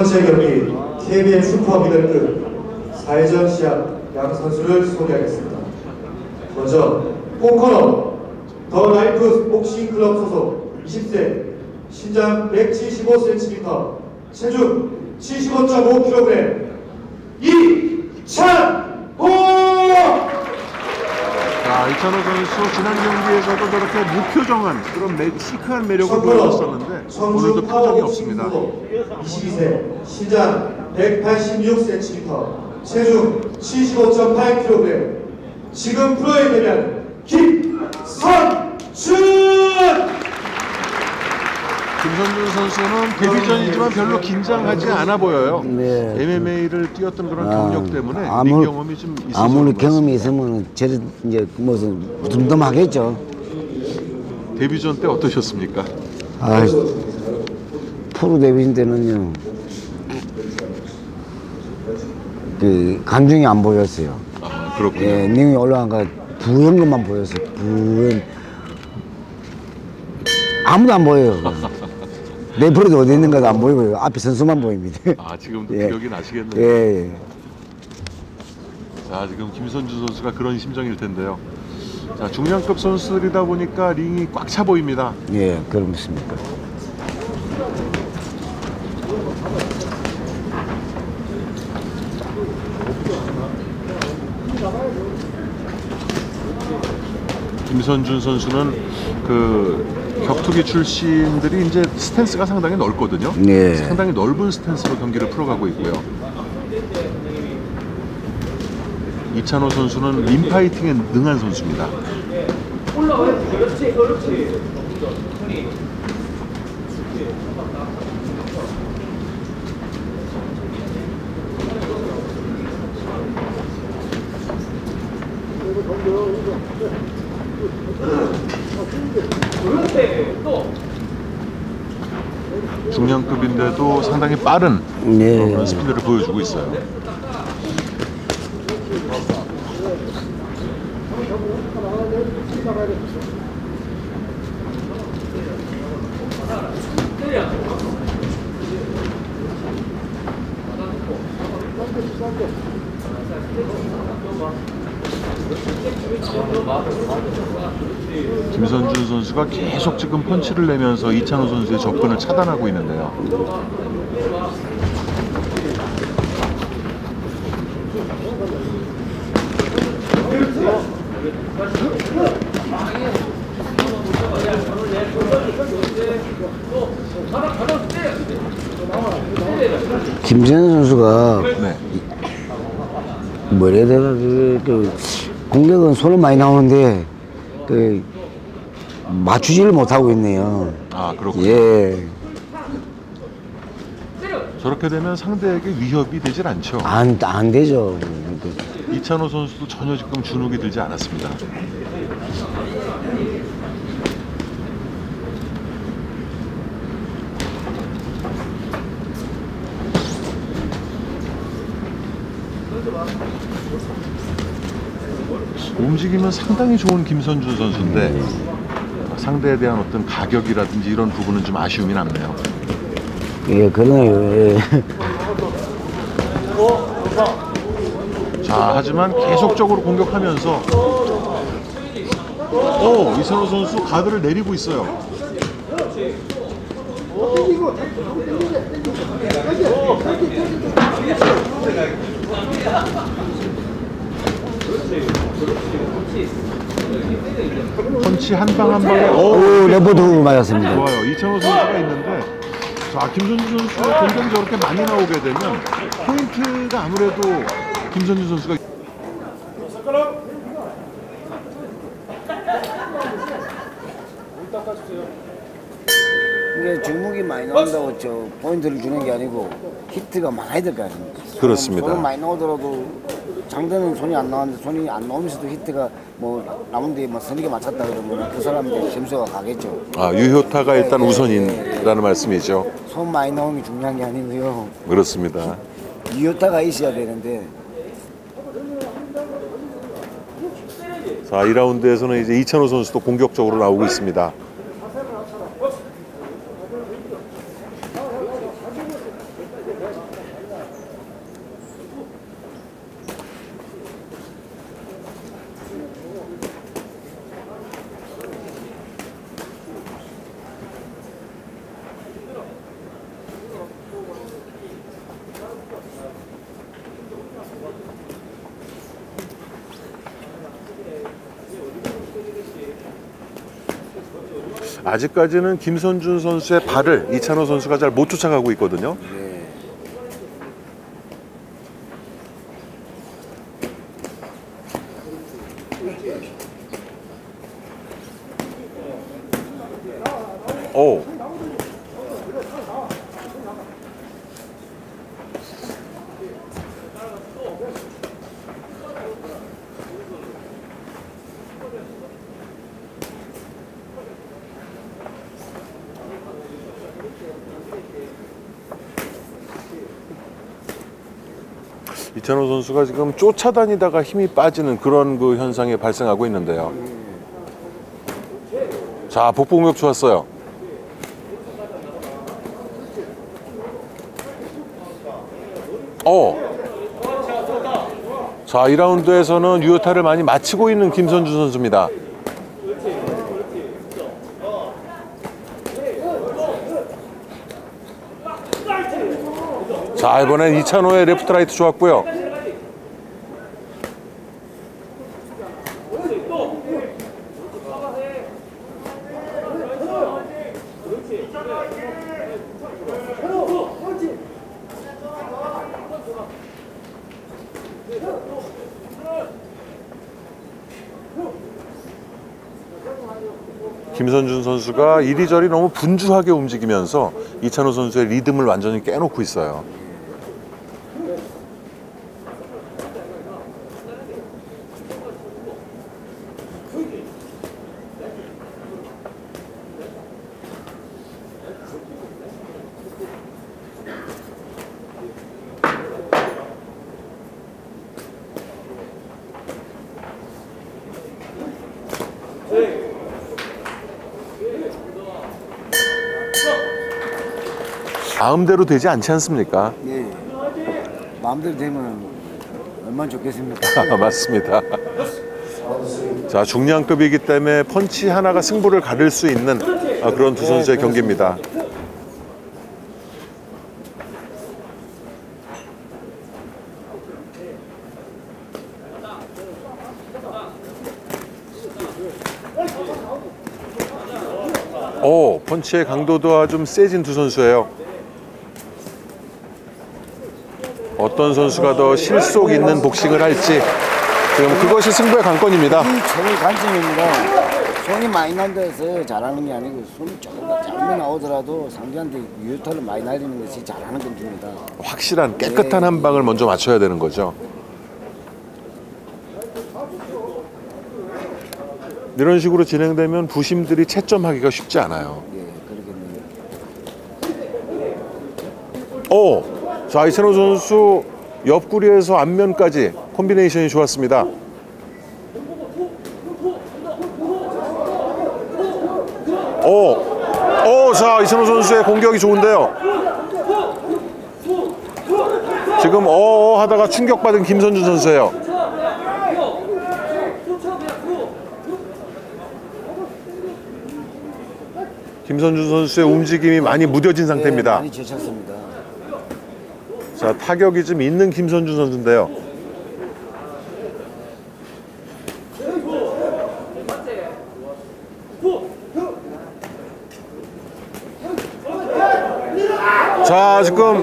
번째 경기 KBM 슈퍼 미들급 4회전 시합 양 선수를 소개하겠습니다. 먼저 홍코너 더 라이프 복싱 클럽 소속 20세 신장 175cm 체중 75.5kg 이찬호 자, 이찬호 선수 지난 경기에서도 저렇게 무표정한 그런 매, 시크한 매력을 보여줬었는데 오늘도 표정이 없습니다. 소속 22세 신장 186cm 체중 75.8kg 지금 프로에 데뷔한 김선준 김선준 선수는 데뷔전이지만 별로 긴장하지 않아 보여요. 네. MMA를 뛰었던 그런 아, 경력 때문에 링 아무- 경험이 좀 있어서 아무리 경험이 있으면 저런 이제 무슨. 같습니다. 데뷔전 때 어떠셨습니까? 아, 프로 데뷔 때는요. 그 감정이 안 보였어요. 아, 그렇군요. 예, 링이 올라간 거 부연 것만 보였어요. 부연. 아무도 안 보여요. 레프리도 어디 있는가도 안 보이고요. 앞에 선수만 보입니다. 아, 지금도 예. 기억이 나시겠네요. 예, 예. 자, 지금 김선준 선수가 그런 심정일 텐데요. 자, 중량급 선수들이다 보니까 링이 꽉 차 보입니다. 예, 그렇습니까. 김선준 선수는 그 격투기 출신들이 이제 스탠스가 상당히 넓거든요. 네. 상당히 넓은 스탠스로 경기를 풀어가고 있고요. 이찬호 선수는 림파이팅에 능한 선수입니다. 중량급인데도 상당히 빠른 네. 스피드를 보여주고 있어요. 김선준 선수가 계속 지금 펀치를 내면서 이찬호 선수의 접근을 차단하고 있는데요. 김재현 선수가 네. 뭐라 해야 되나 그, 그 공격은 손은 많이 나오는데 그 맞추지를 못하고 있네요. 아 그렇군요. 예, 저렇게 되면 상대에게 위협이 되질 않죠. 안 안 되죠. 이찬호 선수도 전혀 지금 주눅이 들지 않았습니다. 움직임은 상당히 좋은 김선준 선수인데 상대에 대한 어떤 가격이라든지 이런 부분은 좀 아쉬움이 남네요. 예, 그러네요. 예. 자, 하지만 계속적으로 공격하면서 오, 이선호 선수 가드를 내리고 있어요. 펀치 한 방 한 방에 오, 오, 레버도 맞았습니다. 좋아요. 이찬호 선수가 있는데 자 김선준 선수 공격이 저렇게 많이 나오게 되면 포인트가 아무래도 김선준 선수가 이게 주먹이 많이 나온다고 저 포인트를 주는 게 아니고 히트가 많아야 될 거 아닙니까? 그렇습니다. 많이 나오더라도 상대는 손이 안 나왔는데 손이 안 나오면서도 히트가 뭐 남은데 뭐 선에게 맞췄다 그러면 그 사람한테 점수가 가겠죠. 아, 유효타가 일단 우선이라는 말씀이죠. 손 많이 나오는 게 중요한 게 아니고요. 그렇습니다. 이효타가 있어야 되는데 자, 2라운드에서는 이제 이찬호 선수도 공격적으로 나오고 있습니다. 아직까지는 김선준 선수의 발을 이찬호 선수가 잘 못 쫓아가고 있거든요. 네. 오. 이찬호 선수가 지금 쫓아다니다가 힘이 빠지는 그런 그 현상이 발생하고 있는데요. 자, 복부 공격 좋았어요. 어. 자, 2라운드에서는 유효타를 많이 마치고 있는 김선주 선수입니다. 자, 이번엔 이찬호의 레프트 라이트 좋았고요. 김선준 선수가 이리저리 너무 분주하게 움직이면서 이찬호 선수의 리듬을 완전히 깨놓고 있어요. 마음대로 되지 않지 않습니까? 예. 마음대로 되면 얼마나 좋겠습니까? 아, 맞습니다. 자 중량급이기 때문에 펀치 하나가 승부를 가릴 수 있는 아, 그런 두 선수의 경기입니다. 오 펀치의 강도도 좀 세진 두 선수예요. 어떤 선수가 더 실속 있는 복싱을 할지 지금 그것이 승부의 관건입니다. 이 최고의 관점입니다. 손이 많이 난다해서 잘하는 게 아니고 손이 조금 더 짧게 나오더라도 상대한테 유효타를 많이 날리는 것이 잘하는 건입니다. 확실한 깨끗한 한 방을 먼저 맞춰야 되는 거죠. 이런 식으로 진행되면 부심들이 채점하기가 쉽지 않아요. 예. 오, 자 이찬호 선수 옆구리에서 앞면까지 콤비네이션이 좋았습니다. 오, 오, 자 이찬호 선수의 공격이 좋은데요. 지금 어어 하다가 충격받은 김선준 선수예요. 김선준 선수의 움직임이 많이 무뎌진 예, 상태입니다. 많이 지쳤습니다. 자 타격이 좀 있는 김선준 선수인데요. 자 지금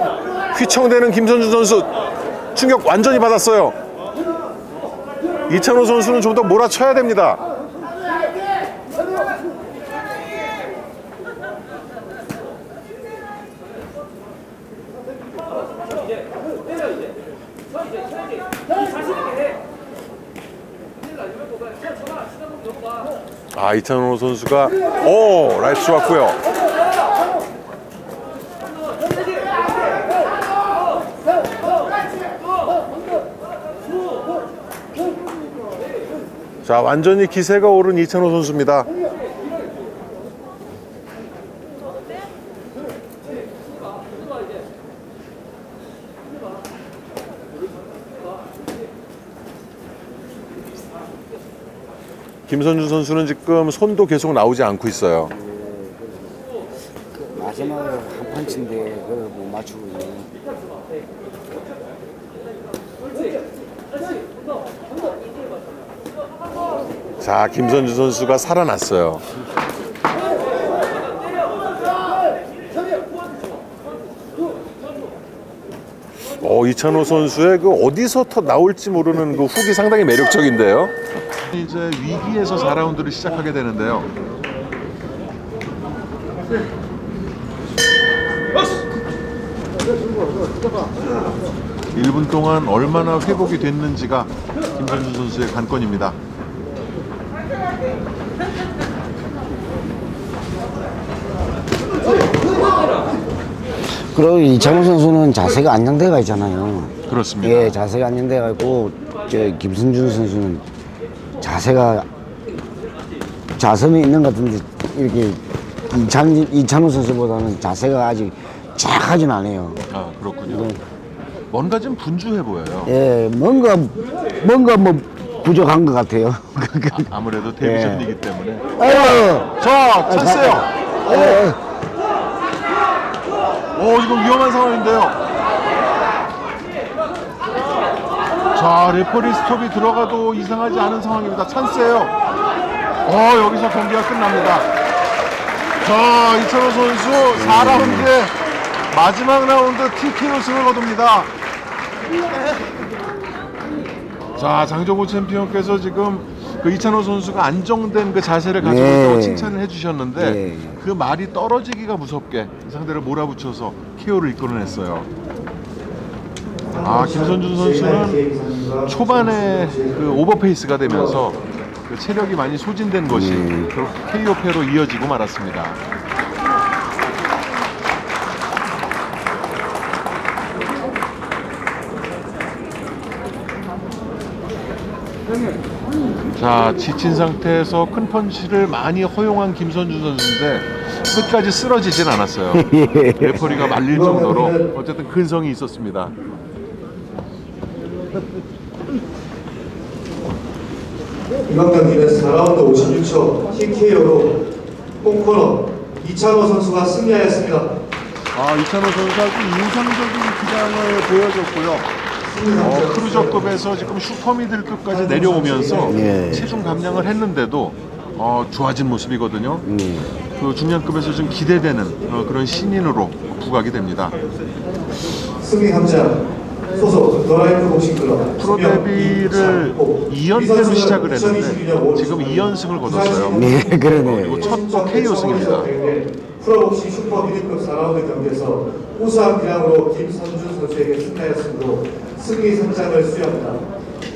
휘청대는 김선준 선수 충격 완전히 받았어요. 이찬호 선수는 좀 더 몰아쳐야 됩니다. 아 이찬호 선수가 오 라이트 좋았고요. 자 완전히 기세가 오른 이찬호 선수입니다. 김선준 선수는 지금 손도 계속 나오지 않고 있어요. 그 마지막 한 판치인데 그걸 못 맞추고 있네. 자, 김선준 선수가 살아났어요. 어, 이찬호 선수의 그 어디서 터 나올지 모르는 그 훅이 상당히 매력적인데요. 이제 위기에서 4라운드를 시작하게 되는데요. 일분 동안 얼마나 회복이 됐는지가 김선주 선수의 관건입니다. 그리고 이창호 선수는 자세가 안정돼가 있잖아요. 그렇습니다. 예, 자세가 안정돼가 있고 저 김승준 선수는 자세가 자성이 있는 것 같은데 이렇게 이찬 이찬호 선수보다는 자세가 아직 착하진 않아요. 아 그렇군요. 뭔가 좀 분주해 보여요. 예, 뭔가 뭔가 뭐 부족한 것 같아요. 아 무래도 데뷔전이기 때문에. 아유, 자, 찬스요. 예. 오, 지금 위험한 상황인데요. 자, 레퍼리 스톱이 들어가도 이상하지 않은 상황입니다. 찬스예요. 어, 여기서 경기가 끝납니다. 자, 이찬호 선수 4라운드의 마지막 라운드 TKO 승을 거둡니다. 자, 장정호 챔피언께서 지금 그 이찬호 선수가 안정된 그 자세를 가지고 네. 있다고 칭찬을 해주셨는데 네. 그 말이 떨어지기가 무섭게 상대를 몰아붙여서 KO를 이끌어냈어요. 아, 김선준 선수는 초반에 그 오버페이스가 되면서 그 체력이 많이 소진된 것이 네. 결국 KO패로 이어지고 말았습니다. 자 지친 상태에서 큰 펀치를 많이 허용한 김선준 선수인데 끝까지 쓰러지진 않았어요. 레퍼리가 말릴 정도로 어쨌든 근성이 있었습니다. 이번 경기는 4라운드 56초 TKO로 홍코너 이찬호 선수가 승리하였습니다. 아 이찬호 선수 아주 인상적인 기량을 보여줬고요. 어, 크루저급에서 지금 슈퍼미들급까지 내려오면서 예. 체중 감량을 했는데도 어, 좋아진 모습이거든요. 예. 그 중량급에서 좀 기대되는 어, 그런 신인으로 부각이 됩니다. 승리 더라이 프 프로 데뷔를 2연패로 시작을 했는데 지금 2연승을 거뒀어요. 네, 그러네. 그리고 첫또 KO 승입니다. 프로복싱 슈퍼 미들급 4라운드 경기에서 우수한 기량으로 김선준 선수에게 승리하였으므로 승리 상장을 수여합니다.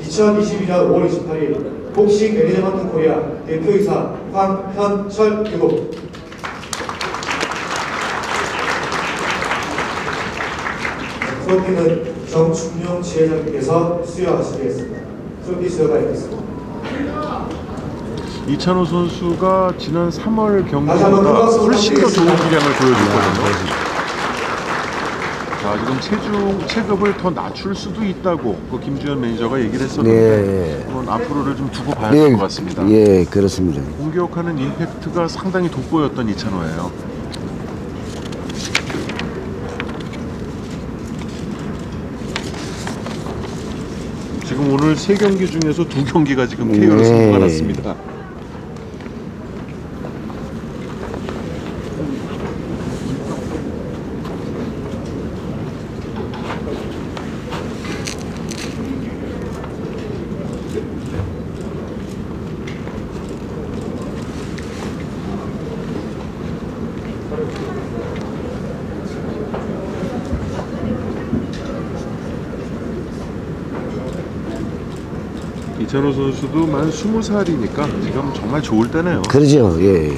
2022년 5월 28일 복싱 매니저먼트 코리아 대표이사 황현철 교국 트로피는 정충용 지회장님께서 수여하시겠습니다. 트로피 수여가 있겠습니다. 이찬호 선수가 지난 3월 다시 한번 경기보다 훨씬 더 좋은. 기량을 보여줬거든요. 자 지금 체중 체급을 더 낮출 수도 있다고 그 김주현 매니저가 얘기를 했었는데 네. 그건 앞으로를 좀 두고 봐야 될것 같습니다. 예, 그렇습니다. 공격하는 임팩트가 상당히 돋보였던 이찬호예요. 지금 오늘 세 경기 중에서 두 경기가 지금 KO로 네. 승부가 났습니다. 이찬호 선수도 만 20살이니까 지금 정말 좋을 때네요. 그러죠. 예.